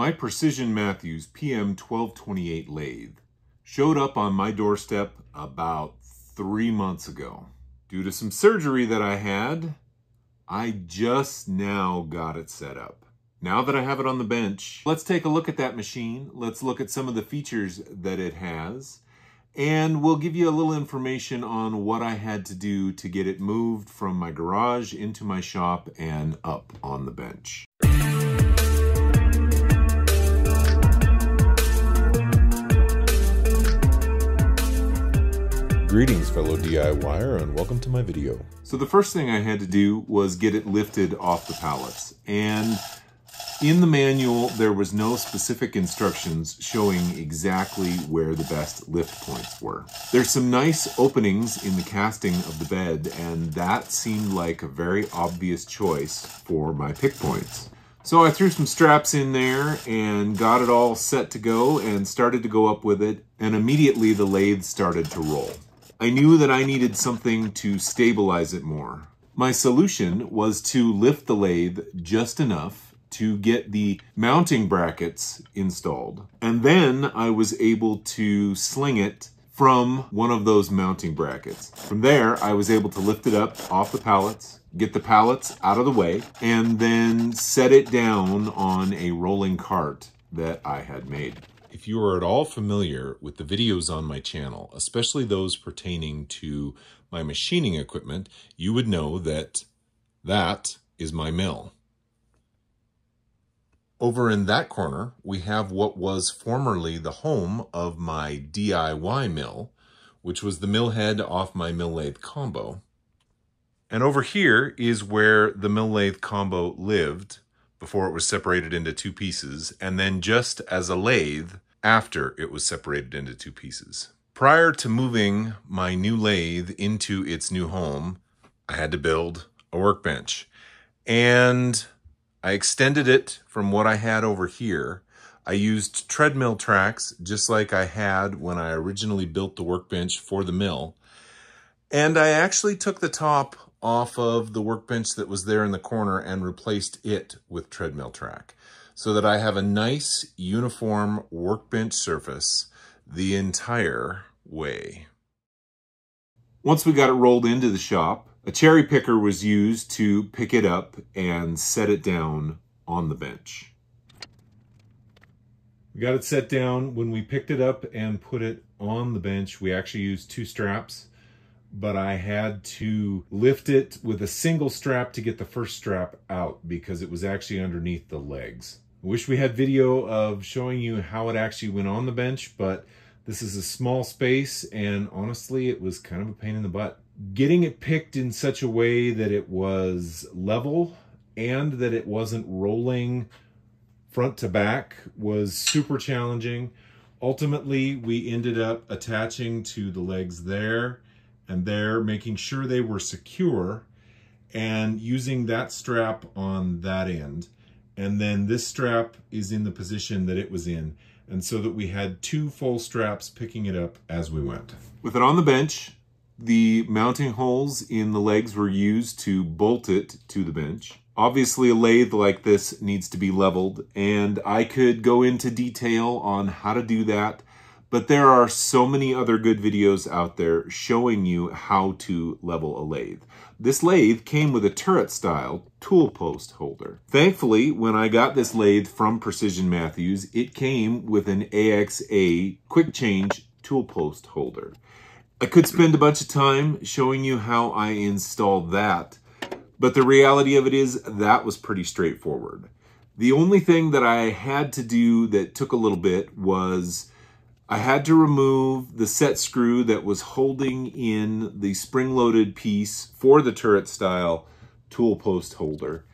My Precision Matthews PM 1228 lathe showed up on my doorstep about three months ago. Due to some surgery that I had, I just now got it set up. Now that I have it on the bench, let's take a look at that machine. Let's look at some of the features that it has. And we'll give you a little information on what I had to do to get it moved from my garage into my shop and up on the bench. Greetings fellow DIYer and welcome to my video. So the first thing I had to do was get it lifted off the pallets and in the manual, there was no specific instructions showing exactly where the best lift points were. There's some nice openings in the casting of the bed, and that seemed like a very obvious choice for my pick points. So I threw some straps in there and got it all set to go and started to go up with it, and immediately the lathe started to roll. I knew that I needed something to stabilize it more. My solution was to lift the lathe just enough to get the mounting brackets installed. And then I was able to sling it from one of those mounting brackets. From there, I was able to lift it up off the pallets, get the pallets out of the way, and then set it down on a rolling cart that I had made. If you are at all familiar with the videos on my channel, especially those pertaining to my machining equipment, you would know that that is my mill. Over in that corner, we have what was formerly the home of my DIY mill, which was the mill head off my mill lathe combo. And over here is where the mill lathe combo lived before it was separated into two pieces, and then just as a lathe after it was separated into two pieces. Prior to moving my new lathe into its new home, I had to build a workbench. And I extended it from what I had over here. I used treadmill tracks just like I had when I originally built the workbench for the mill. And I actually took the top off of the workbench that was there in the corner and replaced it with treadmill track so that I have a nice uniform workbench surface the entire way. Once we got it rolled into the shop, a cherry picker was used to pick it up and set it down on the bench. We got it set down. When we picked it up and put it on the bench, we actually used two straps, but I had to lift it with a single strap to get the first strap out because it was actually underneath the legs. I wish we had video of showing you how it actually went on the bench, but this is a small space and honestly, it was kind of a pain in the butt getting it picked in such a way that it was level and that it wasn't rolling front to back was super challenging. Ultimately, we ended up attaching to the legs there and there, making sure they were secure and using that strap on that end. And then this strap is in the position that it was in. And so that we had two full straps picking it up as we went. With it on the bench, the mounting holes in the legs were used to bolt it to the bench. Obviously a lathe like this needs to be leveled and I could go into detail on how to do that, but there are so many other good videos out there showing you how to level a lathe. This lathe came with a turret style tool post holder. Thankfully, when I got this lathe from Precision Matthews, it came with an AXA quick change tool post holder. I could spend a bunch of time showing you how I installed that, but the reality of it is that was pretty straightforward. The only thing that I had to do that took a little bit was I had to remove the set screw that was holding in the spring-loaded piece for the turret style tool post holder.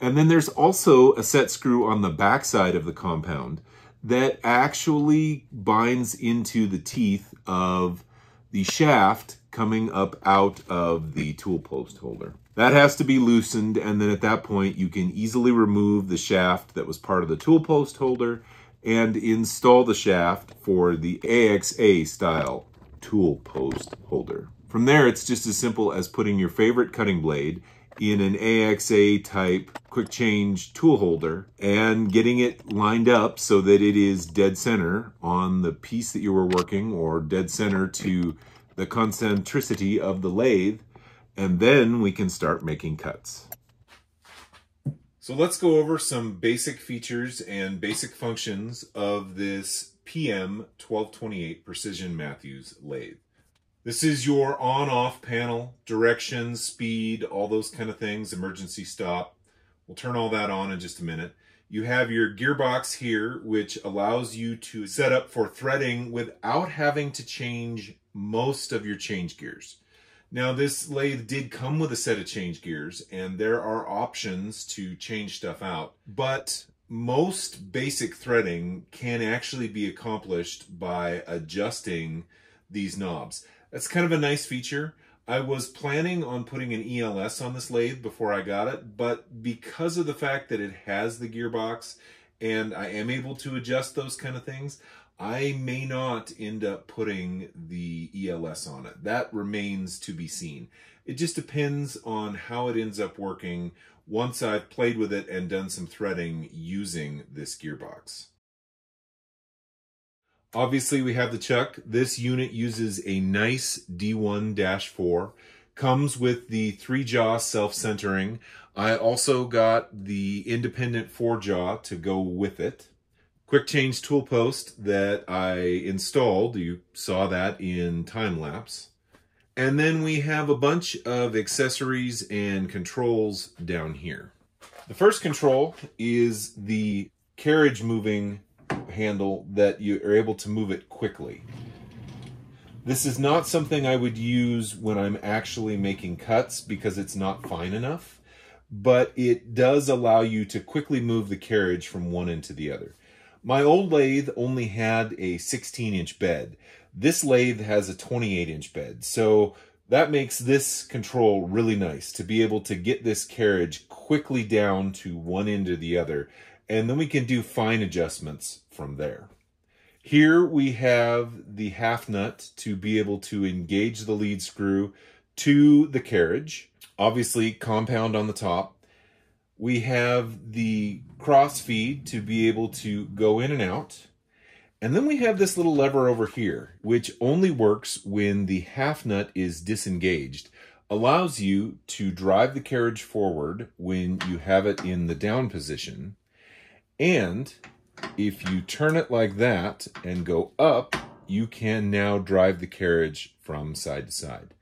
And then there's also a set screw on the backside of the compound that actually binds into the teeth of the shaft coming up out of the tool post holder. That has to be loosened and then at that point you can easily remove the shaft that was part of the tool post holder and install the shaft for the AXA style tool post holder. From there, it's just as simple as putting your favorite cutting blade in an AXA type quick change tool holder and getting it lined up so that it is dead center on the piece that you were working or dead center to the concentricity of the lathe. And then we can start making cuts. So let's go over some basic features and basic functions of this PM 1228 Precision Matthews lathe. This is your on-off panel, directions, speed, all those kind of things, emergency stop. We'll turn all that on in just a minute. You have your gearbox here, which allows you to set up for threading without having to change most of your change gears. Now this lathe did come with a set of change gears and there are options to change stuff out, but most basic threading can actually be accomplished by adjusting these knobs. That's kind of a nice feature. I was planning on putting an ELS on this lathe before I got it, but because of the fact that it has the gearbox and I am able to adjust those kind of things, I may not end up putting the ELS on it. That remains to be seen. It just depends on how it ends up working once I've played with it and done some threading using this gearbox. Obviously, we have the chuck. This unit uses a nice D1-4. Comes with the three-jaw self-centering. I also got the independent four-jaw to go with it. Quick change tool post that I installed. You saw that in time lapse. And then we have a bunch of accessories and controls down here. The first control is the carriage moving handle that you are able to move it quickly. This is not something I would use when I'm actually making cuts because it's not fine enough, but it does allow you to quickly move the carriage from one end to the other. My old lathe only had a 16 inch bed. This lathe has a 28 inch bed, so that makes this control really nice to be able to get this carriage quickly down to one end or the other and then we can do fine adjustments from there. Here we have the half nut to be able to engage the lead screw to the carriage. Obviously compound on the top. We have the cross feed to be able to go in and out. And then we have this little lever over here, which only works when the half nut is disengaged. Allows you to drive the carriage forward when you have it in the down position and if you turn it like that and go up, you can now drive the carriage from side to side.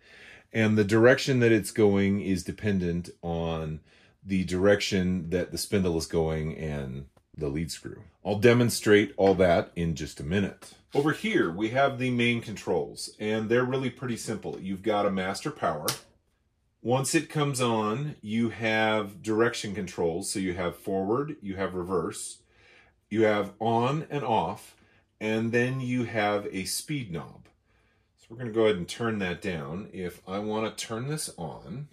And the direction that it's going is dependent on the direction that the spindle is going and the lead screw. I'll demonstrate all that in just a minute. Over here, we have the main controls, and they're really pretty simple. You've got a master power. Once it comes on, you have direction controls. So you have forward, you have reverse, you have on and off, and then you have a speed knob. So we're going to go ahead and turn that down. If I want to turn this on,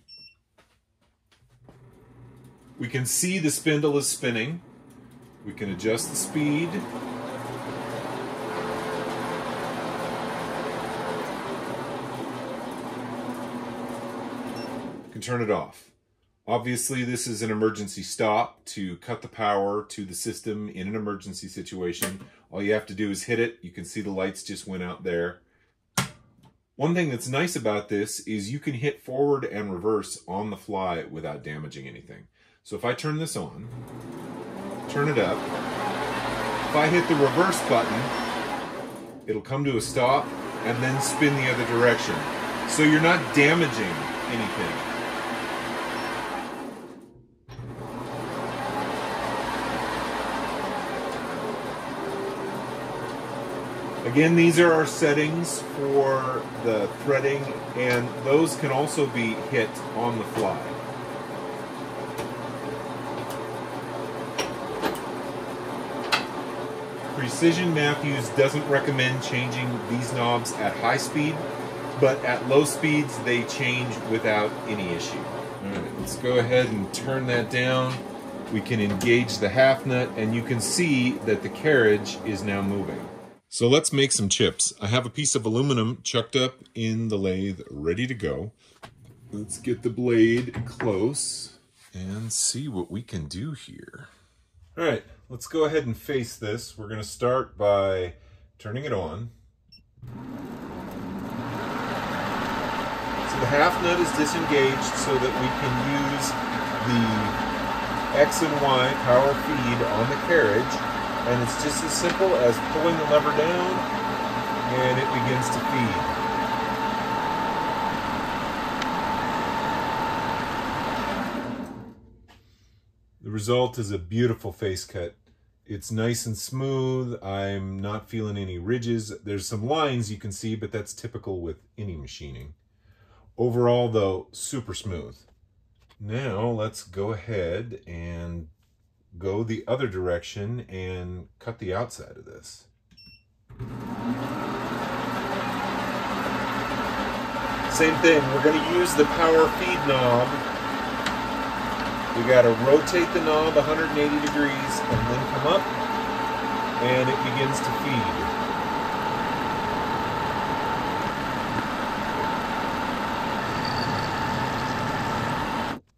we can see the spindle is spinning. We can adjust the speed. can turn it off. Obviously, this is an emergency stop to cut the power to the system in an emergency situation. All you have to do is hit it. You can see the lights just went out there. One thing that's nice about this is you can hit forward and reverse on the fly without damaging anything. So if I turn this on, turn it up, if I hit the reverse button, it'll come to a stop and then spin the other direction. So you're not damaging anything. Again, these are our settings for the threading, and those can also be hit on the fly. Precision Matthews doesn't recommend changing these knobs at high speed, but at low speeds they change without any issue. All right, let's go ahead and turn that down. We can engage the half nut and you can see that the carriage is now moving. So let's make some chips. I have a piece of aluminum chucked up in the lathe, ready to go. Let's get the blade close and see what we can do here. All right, let's go ahead and face this. We're gonna start by turning it on. So the half nut is disengaged so that we can use the X and Y power feed on the carriage. And it's just as simple as pulling the lever down and it begins to feed. The result is a beautiful face cut. It's nice and smooth. I'm not feeling any ridges. There's some lines you can see, but that's typical with any machining. Overall, though, super smooth. Now, let's go ahead and go the other direction and cut the outside of this. Same thing, we're going to use the power feed knob we got to rotate the knob 180 degrees and then come up and it begins to feed.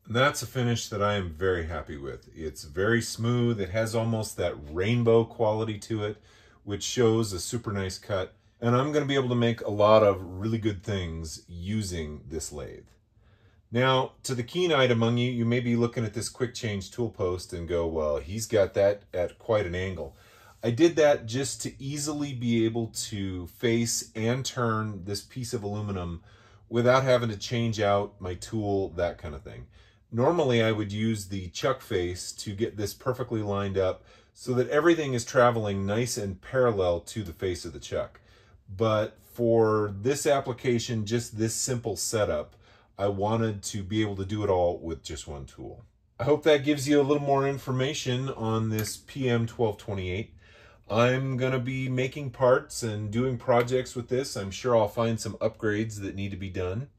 That's a finish that I am very happy with. It's very smooth. It has almost that rainbow quality to it, which shows a super nice cut. And I'm going to be able to make a lot of really good things using this lathe. Now, to the keen-eyed among you, you may be looking at this quick change tool post and go, well, he's got that at quite an angle. I did that just to easily be able to face and turn this piece of aluminum without having to change out my tool, that kind of thing. Normally, I would use the chuck face to get this perfectly lined up so that everything is traveling nice and parallel to the face of the chuck. But for this application, just this simple setup, I wanted to be able to do it all with just one tool. I hope that gives you a little more information on this PM1228. I'm going to be making parts and doing projects with this. I'm sure I'll find some upgrades that need to be done.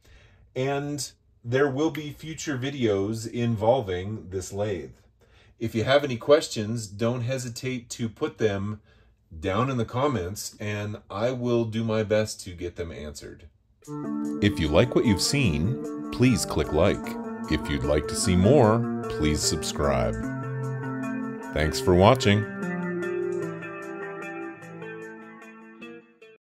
And there will be future videos involving this lathe. If you have any questions, don't hesitate to put them down in the comments and I will do my best to get them answered. If you like what you've seen, please click like. If you'd like to see more, please subscribe. Thanks for watching.